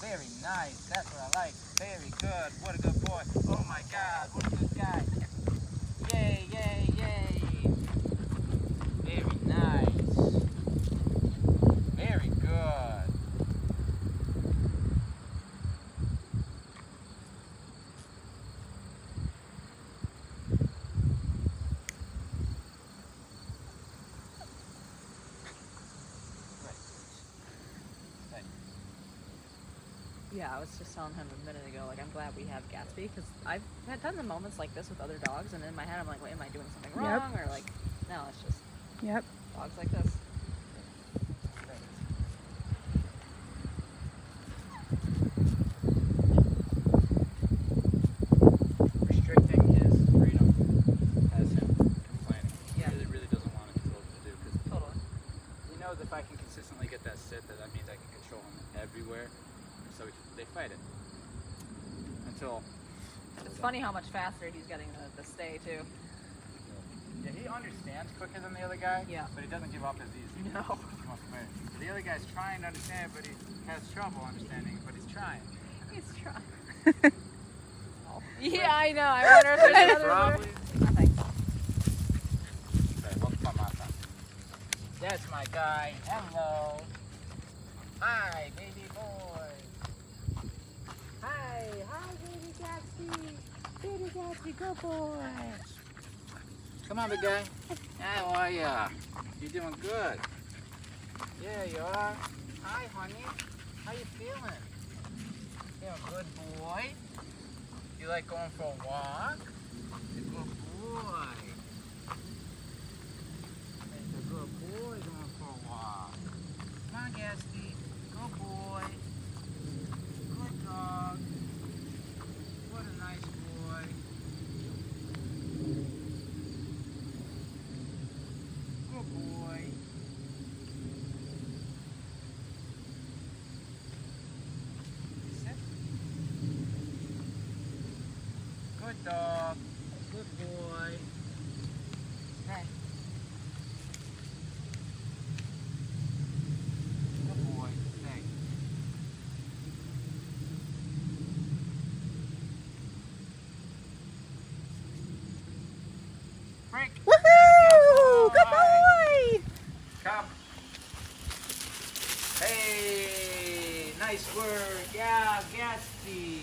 Very nice. That's what I like. Very good. What a good boy. Oh my God. What a good guy. Yay, yay, yay. Very nice. Very good. Yeah, I was just telling him a minute ago, like, I'm glad we have Gatsby because I've had tons of moments like this with other dogs, and in my head, I'm like, wait, am I doing something Yep. wrong? Or like, no, it's just Yep. dogs like this. restricting his freedom has him complaining. Yeah. He really, really doesn't want to know what do because Totally. he knows if I can consistently get that sit, that that means I can control him everywhere. So they fight it until. It's funny how much faster he's getting the, the stay too. Yeah, he understands quicker than the other guy. Yeah. But he doesn't give up as easy. No. He wants to. So the other guy's trying to understand, but he has trouble understanding. But he's trying. He's trying. Oh. Yeah, I know. I wonder if there's another Probably. Nothing. Okay, well, come. That's my guy. Hello. Hi, baby boy. Hi, hi, baby Gatsby. Gatsby, good boy. Come on, big guy. How are ya? You're doing good. Yeah, you are. Hi, honey. How you feeling? You're a good boy? You like going for a walk? You're good boy. Good dog. Good boy. Hey. Good boy. Frank. Woohoo! Good boy. Come. Hey, nice work. Yeah, Gatsby.